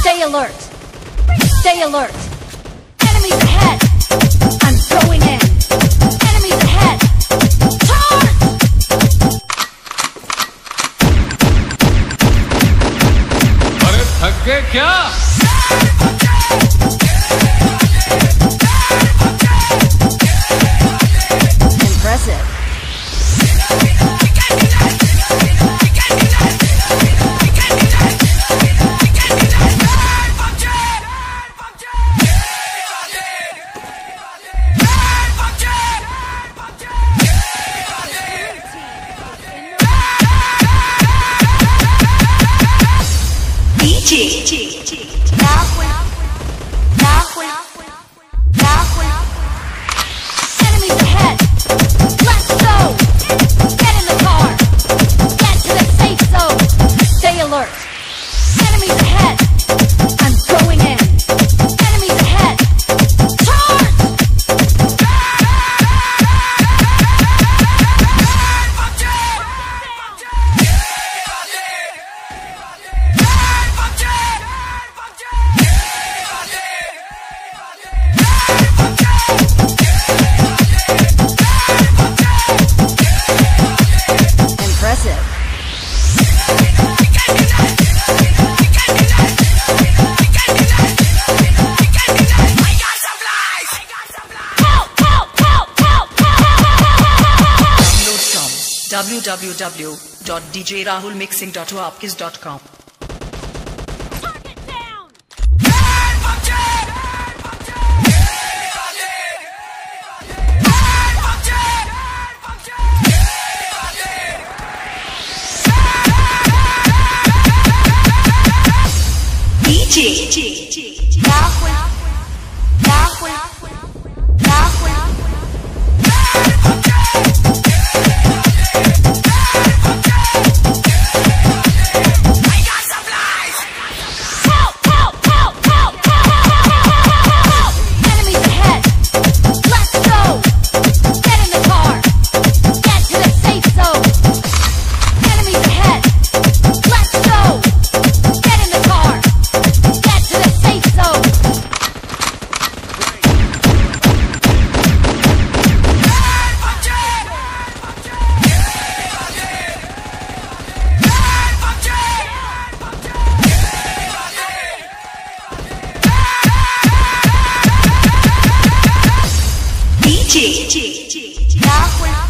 Stay alert. Stay alert. Enemies ahead. I'm going in. Enemies ahead. Charge! अरे थक गए क्या? www.djrahulmixing.wapkis.com 进进进 Chichi. Chichi.